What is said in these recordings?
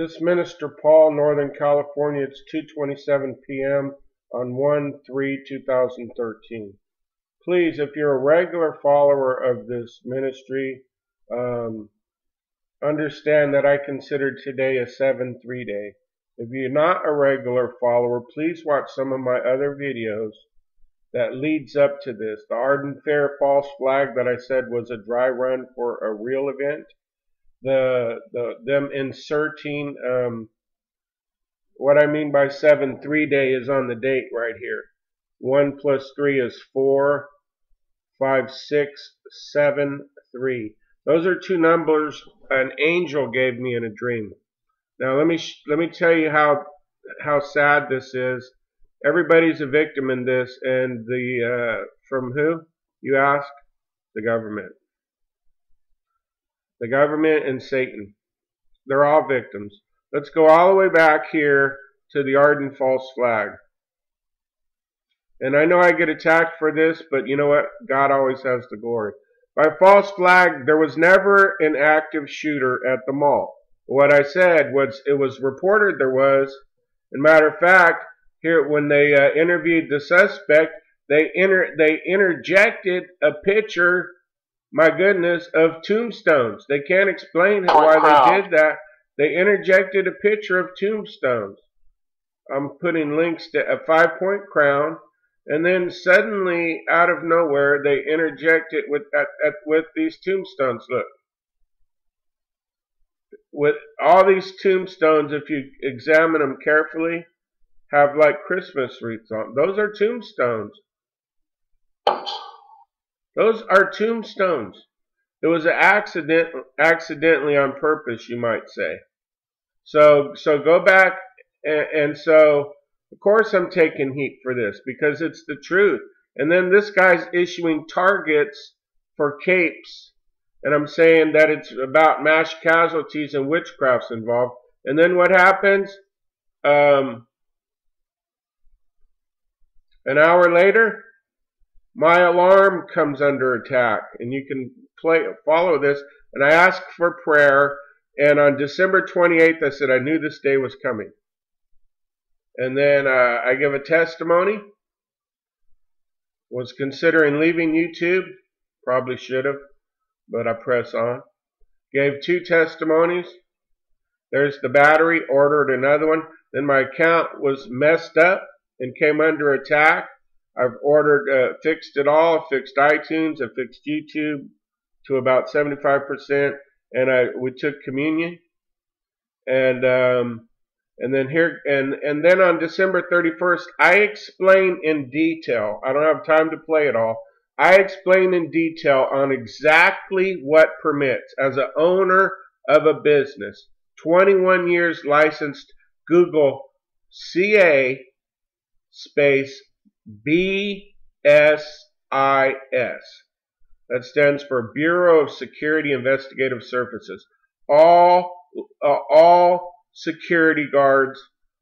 This Minister Paul, Northern California. It's 2:27 p.m. on 1/3/2013. Please, if you're a regular follower of this ministry, um, understand that I consider today a 7-3 day. If you're not a regular follower, please watch some of my other videos that leads up to this. The Arden Fair false flag that I said was a dry run for a real event. The, the them inserting um, what I mean by seven three day is on the date right here. One plus three is four. Five, six, seven, three. Those are two numbers an angel gave me in a dream. Now let me let me tell you how how sad this is everybody's a victim in this, and the uh, from who you ask? The government. The government and Satan. They're all victims. Let's go all the way back here to the Arden false flag. And I know I get attacked for this, but you know what? God always has the glory. By false flag, there was never an active shooter at the mall. What I said was it was reported there was. And matter of fact, here when they uh, interviewed the suspect, they inter they interjected a picture, my goodness, of tombstones. They can't explain why they did that. They interjected a picture of tombstones. I'm putting links to a five point crown, and then suddenly, out of nowhere, they interject it with at, at, with these tombstones. Look, with all these tombstones, if you examine them carefully, have like Christmas wreaths on. Those are tombstones. Those are tombstones. It was an accident, accidentally on purpose, you might say. So, so go back, and, and so, of course, I'm taking heat for this because it's the truth. And then this guy's issuing targets for capes, and I'm saying that it's about mass casualties and witchcrafts involved. And then what happens? Um, an hour later, my alarm comes under attack, and you can play follow this. And I ask for prayer, and on December 28th, I said I knew this day was coming. And then uh, I give a testimony. Was considering leaving YouTube, probably should have, but I press on. Gave two testimonies. There's the battery, ordered another one. Then my account was messed up and came under attack. I've ordered, uh, fixed it all, fixed iTunes, I fixed YouTube to about 75%, and I we took communion, and um, and then here and and then on December 31st, I explain in detail. I don't have time to play it all. I explain in detail on exactly what permits as an owner of a business, 21 years licensed. Google CA space BSIS. That stands for Bureau of Security Investigative Services. All, uh, all security guards,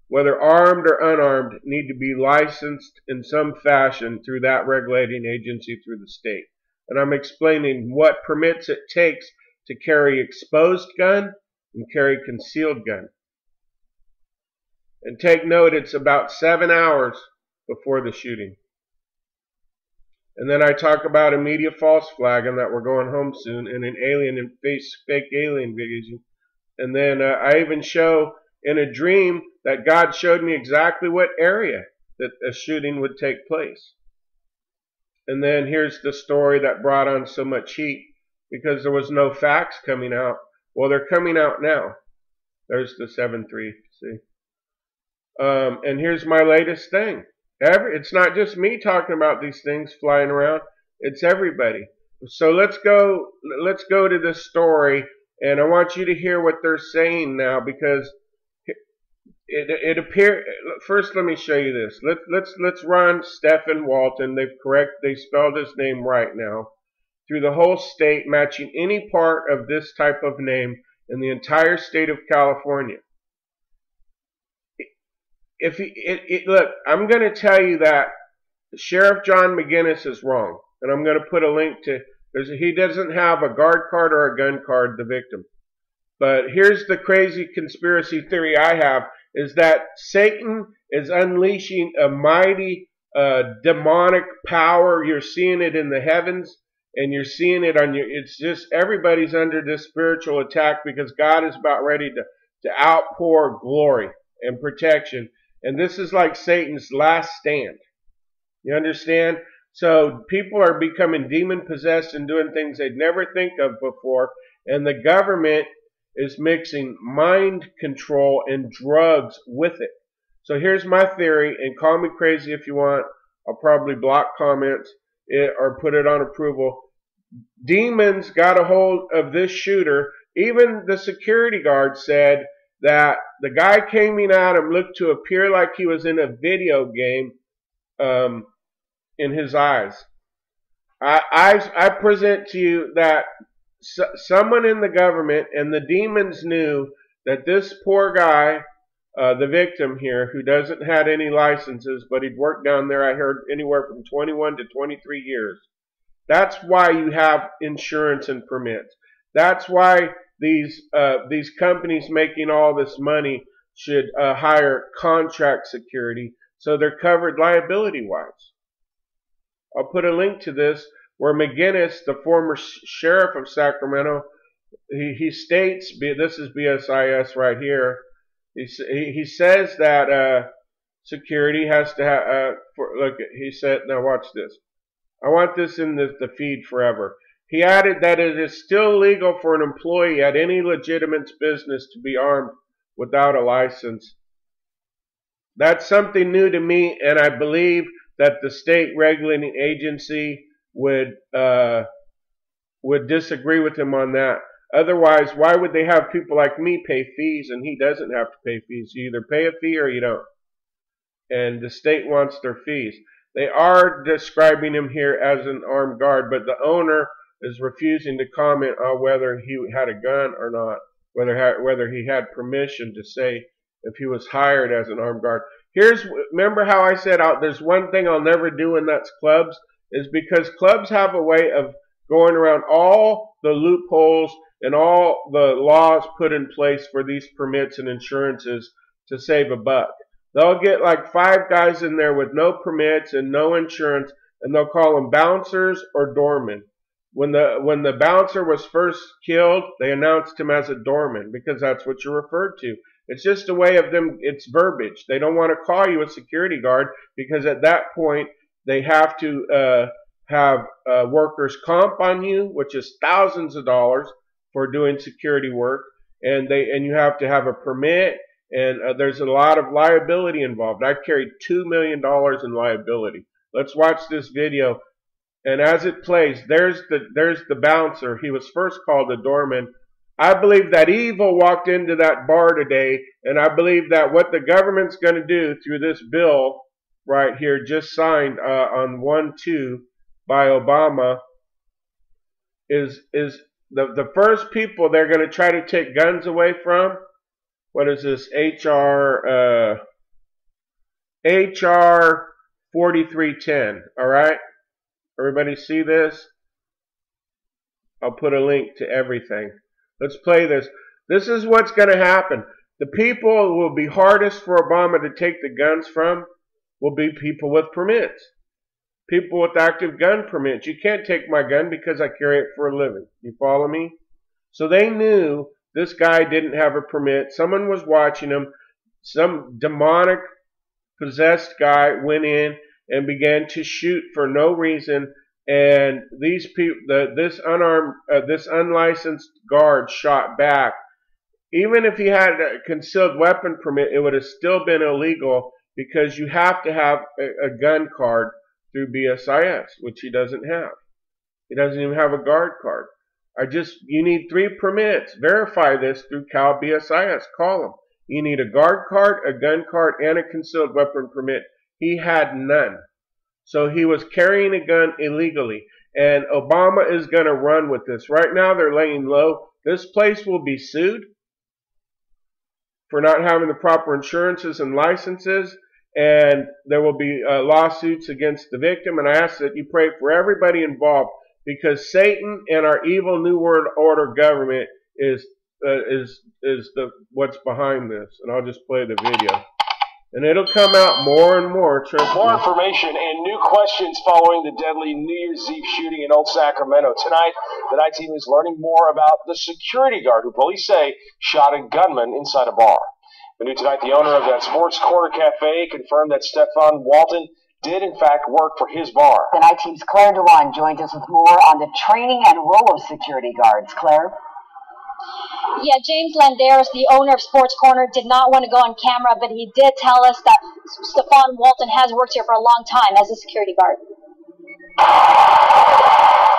whether armed or unarmed, need to be licensed in some fashion through that regulating agency through the state. And I'm explaining what permits it takes to carry exposed gun and carry concealed gun. And take note, it's about seven hours before the shooting. And then I talk about a media false flag and that we're going home soon and an alien and face fake alien videos. And then uh, I even show in a dream that God showed me exactly what area that a shooting would take place. And then here's the story that brought on so much heat because there was no facts coming out. Well, they're coming out now. There's the 7-3, see? Um, and here's my latest thing. Every, it's not just me talking about these things flying around. It's everybody. So let's go. Let's go to this story, and I want you to hear what they're saying now because it it appear. First, let me show you this. Let let's let's run Stephen Walton. They've correct. They spelled his name right now through the whole state, matching any part of this type of name in the entire state of California if he, it, it, look, I'm going to tell you that Sheriff John McGinnis is wrong, and I'm going to put a link to. There's he doesn't have a guard card or a gun card. The victim. But here's the crazy conspiracy theory I have is that Satan is unleashing a mighty uh, demonic power. You're seeing it in the heavens and you're seeing it on your, it's just everybody's under this spiritual attack because God is about ready to, to outpour glory and protection. And this is like Satan's last stand. You understand? So people are becoming demon possessed and doing things they'd never think of before. And the government is mixing mind control and drugs with it. So here's my theory, and call me crazy if you want. I'll probably block comments eh, or put it on approval. Demons got a hold of this shooter. Even the security guard said that the guy coming at him looked to appear like he was in a video game um, in his eyes. I, I, I present to you that so, someone in the government and the demons knew that this poor guy, uh, the victim here, who doesn't had any licenses, but he'd worked down there, I heard anywhere from 21 to 23 years. That's why you have insurance and permits. That's why these uh, these companies making all this money should uh, hire contract security so they're covered liability wise. I'll put a link to this where McGinnis, the former sheriff of Sacramento, he, he states, this is BSIS right here, he, he says that uh, security has to have, uh, for, look, he said, now watch this. I want this in the, the feed forever. He added that it is still legal for an employee at any legitimate business to be armed without a license. That's something new to me, and I believe that the state regulating agency would uh, would disagree with him on that. Otherwise, why would they have people like me pay fees and he doesn't have to pay fees? You either pay a fee or you don't. And the state wants their fees. They are describing him here as an armed guard, but the owner is refusing to comment on whether he had a gun or not, whether whether he had permission to say if he was hired as an armed guard. Here's remember how I said out there's one thing I'll never do and that's clubs is because clubs have a way of going around all the loopholes and all the laws put in place for these permits and insurances to save a buck. They'll get like five guys in there with no permits and no insurance, and they'll call them bouncers or doormen. When the when the bouncer was first killed, they announced him as a doorman because that's what you're referred to. It's just a way of them. It's verbiage. They don't want to call you a security guard because at that point they have to uh, have uh, workers comp on you, which is thousands of dollars for doing security work, and they and you have to have a permit, and uh, there's a lot of liability involved. I carried two million dollars in liability. Let's watch this video. And as it plays, there's the there's the bouncer. He was first called a doorman. I believe that evil walked into that bar today, and I believe that what the government's going to do through this bill right here, just signed uh, on 1-2 by Obama, is is the, the first people they're going to try to take guns away from. What is this? HR, uh, HR 4310. All right? Everybody see this? I'll put a link to everything. Let's play this. This is what's going to happen. The people who will be hardest for Obama to take the guns from will be people with permits. People with active gun permits. You can't take my gun because I carry it for a living. You follow me? So they knew this guy didn't have a permit. Someone was watching him. Some demonic possessed guy went in and began to shoot for no reason. And these people, the, this unarmed, uh, this unlicensed guard shot back. Even if he had a concealed weapon permit, it would have still been illegal because you have to have a, a gun card through BSIS, which he doesn't have. He doesn't even have a guard card. I just, you need three permits. Verify this through Cal BSIS. Call him. You need a guard card, a gun card, and a concealed weapon permit. He had none. So he was carrying a gun illegally. And Obama is going to run with this. Right now they're laying low. This place will be sued for not having the proper insurances and licenses and there will be uh, lawsuits against the victim. And I ask that you pray for everybody involved because Satan and our evil New World Order government is uh, is is the what's behind this, and I'll just play the video. And it'll come out more and more. Trust more me. information and new questions following the deadly New Year's Eve shooting in Old Sacramento. Tonight, the night team is learning more about the security guard who police say shot a gunman inside a bar. The new tonight, the owner of that Sports Corner Cafe confirmed that Stefan Walton did in fact work for his bar. The night team's Claire Doan joins us with more on the training and role of security guards. Claire? Yeah, James Landeros, the owner of Sports Corner, did not want to go on camera, but he did tell us that Stefan Walton has worked here for a long time as a security guard.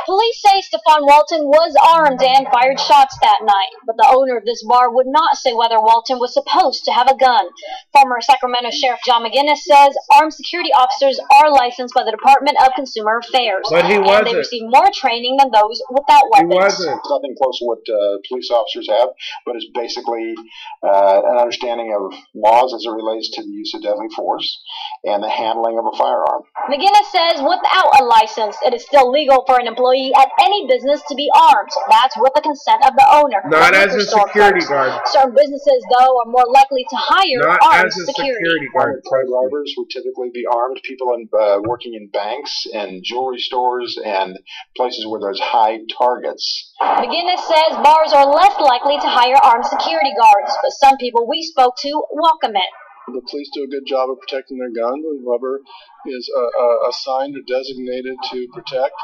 Police say Stefan Walton was armed and fired shots that night, but the owner of this bar would not say whether Walton was supposed to have a gun. Former Sacramento Sheriff John McGinnis says armed security officers are licensed by the Department of Consumer Affairs. But he and wasn't. they receive more training than those without weapons. He weapons. wasn't. It's nothing close to what uh, police officers have, but it's basically uh, an understanding of laws as it relates to the use of deadly force and the handling of a firearm. McGinnis says without a license, it is still legal for an employee at any business to be armed. That's with the consent of the owner. Not as a security clerks. guard. Certain businesses, though, are more likely to hire Not armed as a security. security guard. Car drivers would typically be armed. People in, uh, working in banks and jewelry stores and places where there's high targets. McGinnis says bars are less likely to hire armed security guards, but some people we spoke to welcome it. The police do a good job of protecting their guns, and whoever is uh, uh, assigned or designated to protect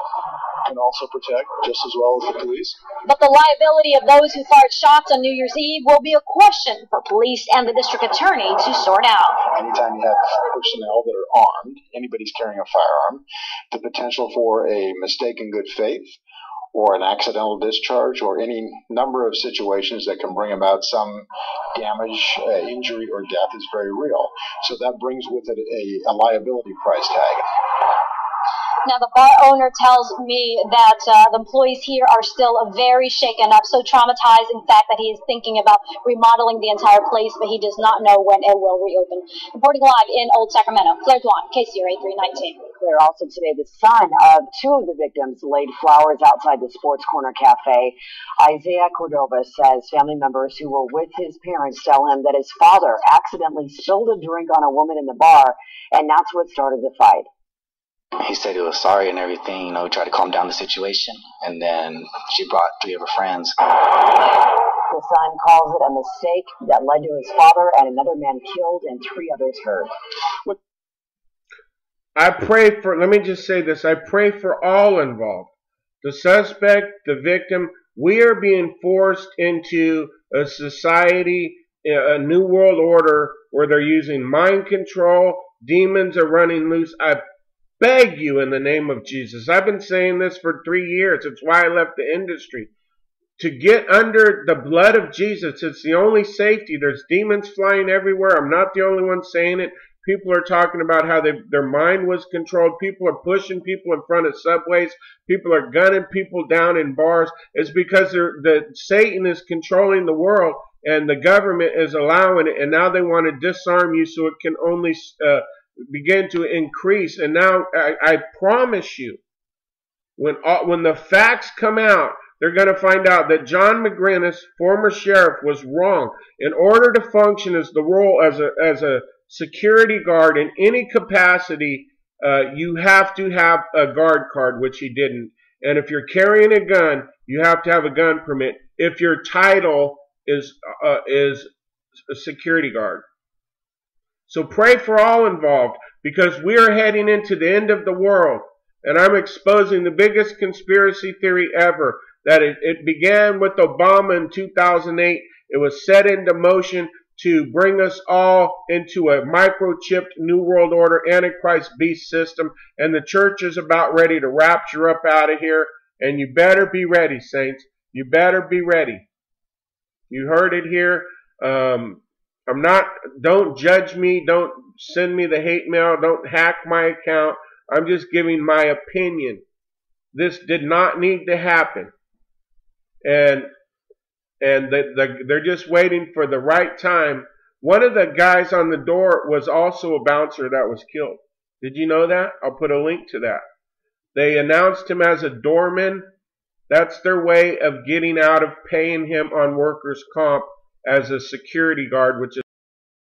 can also protect just as well as the police. But the liability of those who fired shots on New Year's Eve will be a question for police and the district attorney to sort out. Anytime you have personnel that are armed, anybody's carrying a firearm, the potential for a mistake in good faith or an accidental discharge or any number of situations that can bring about some damage, uh, injury, or death is very real. So that brings with it a, a liability price tag. Now, the bar owner tells me that uh, the employees here are still very shaken up, so traumatized, in fact, that he is thinking about remodeling the entire place, but he does not know when it will reopen. Reporting live in Old Sacramento, Claire Doan, KCRA 319. Claire, also today, the son of two of the victims laid flowers outside the Sports Corner Cafe. Isaiah Cordova says family members who were with his parents tell him that his father accidentally spilled a drink on a woman in the bar, and that's what started the fight. He said he was sorry and everything, you know, tried to calm down the situation. And then she brought three of her friends. The son calls it a mistake that led to his father and another man killed and three others hurt. I pray for, let me just say this I pray for all involved. The suspect, the victim, we are being forced into a society, a new world order where they're using mind control. Demons are running loose. I beg you in the name of Jesus. I've been saying this for three years. It's why I left the industry. To get under the blood of Jesus, it's the only safety. There's demons flying everywhere. I'm not the only one saying it. People are talking about how they, their mind was controlled. People are pushing people in front of subways. People are gunning people down in bars. It's because the Satan is controlling the world and the government is allowing it. And now they want to disarm you so it can only uh, begin to increase. And now I, I promise you, when when the facts come out, they're going to find out that John McGinnis, former sheriff, was wrong. In order to function as the role as a as a security guard in any capacity, uh, you have to have a guard card, which he didn't. And if you're carrying a gun, you have to have a gun permit. If your title is uh, is a security guard. So pray for all involved because we are heading into the end of the world. And I'm exposing the biggest conspiracy theory ever that it, it began with Obama in 2008. It was set into motion to bring us all into a microchipped New World Order Antichrist beast system. And the church is about ready to rapture up out of here. And you better be ready, saints. You better be ready. You heard it here. Um, I'm not, don't judge me. Don't send me the hate mail. Don't hack my account. I'm just giving my opinion. This did not need to happen. And, and the, the, they're just waiting for the right time. One of the guys on the door was also a bouncer that was killed. Did you know that? I'll put a link to that. They announced him as a doorman That's their way of getting out of paying him on workers' comp as a security guard, which